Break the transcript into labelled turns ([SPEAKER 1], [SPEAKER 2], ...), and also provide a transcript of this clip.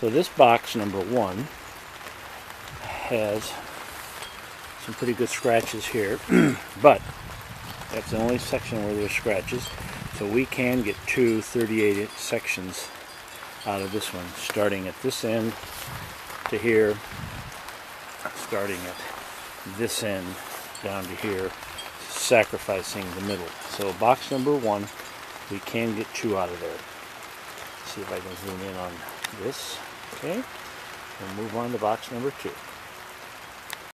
[SPEAKER 1] So this box number one has some pretty good scratches here, but that's the only section where there's scratches. So we can get two 38 inch sections out of this one, starting at this end to here, starting at this end down to here, sacrificing the middle. So box number one, we can get two out of there. see if I can zoom in on this. Okay, we'll move on to box number two.